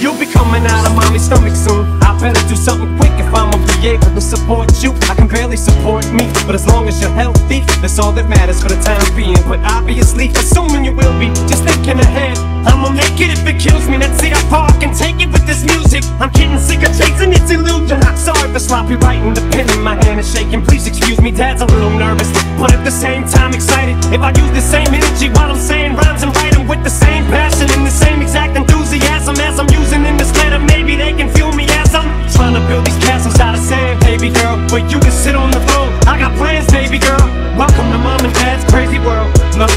You'll be coming out of mommy's stomach soon. I better do something quick if I'ma be able to support you. I can barely support me, but as long as you're healthy, that's all that matters for the time being. But obviously, assuming you will be, just thinking ahead. I'ma make it if it kills me. That's it, I park and take it with this music. I'm getting sick of chasing its illusion. Sorry for sloppy writing, the pen in my hand is shaking. Please excuse me, dad's a little nervous, but at the same time excited. If I use the same energy while I'm saying rhymes and writing with the same passion and the same exact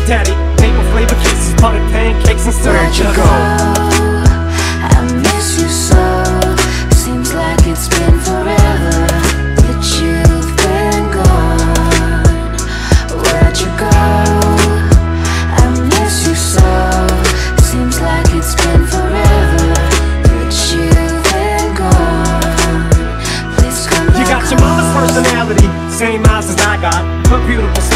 daddy, maple flavor kisses, buttered pancakes and syrup. Where'd you go? Oh, I miss you so. Seems like it's been forever that you've been gone. Where'd you go? I miss you so. Seems like it's been forever that you've been gone. Please come You got your mama's personality, same eyes as I got. Her beautiful smile, but your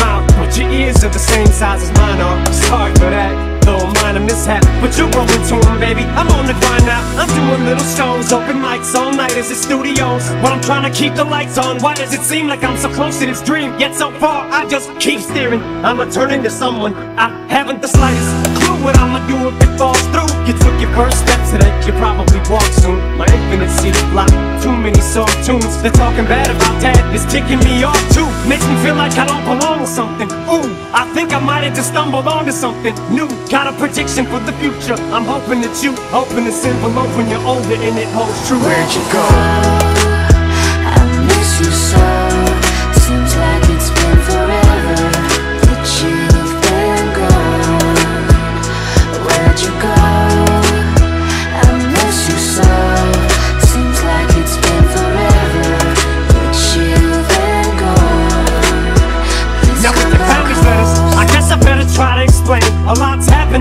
ears are the same size as mine are. Sorry for that, little minor mishap. But you're rolling to 'em, baby. I'm on the grind now. I'm doing little shows, open mics all night as at studios. While I'm trying to keep the lights on, why does it seem like I'm so close to this dream? Yet so far, I just keep steering. I'ma turn into someone I haven't the slightest clue what I'ma do if it falls through. You took your first step today, you probably walk soon. My infinite CD block, too many soft tunes. They're talking bad about dad, it's ticking me off too. Makes me feel like I don't belong or something. Ooh, I think I might have just stumbled onto something new. Got a prediction for the future. I'm hoping that you open this envelope when you're older and it holds true. Where'd you go?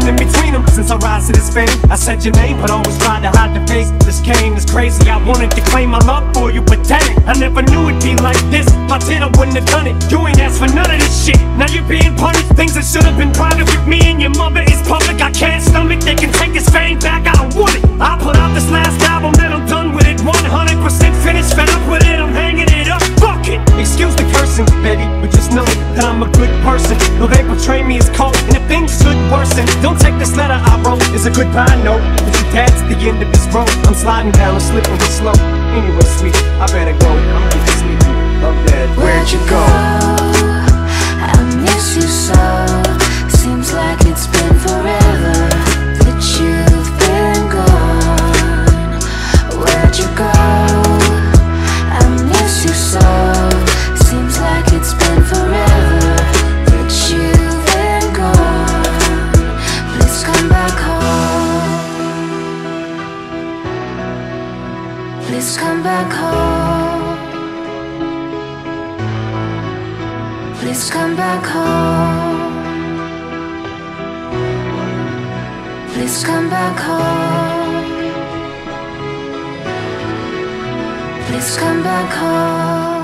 In between them since I rise to this fame. I said your name, but always tried to hide the face. This game is crazy. I wanted to claim my love for you, but dang, I never knew it'd be like this. If I did, I wouldn't have done it. You ain't asked for none of this shit. Now you're being punished. Things that should have been private with me and your mother is public. Letter I wrote as a goodbye note. But your dad's at the end of this road. I'm sliding down slipping real slow. Anyway, sweetie, I better go. Please come back home. Please come back home. Please come back home. Please come back home.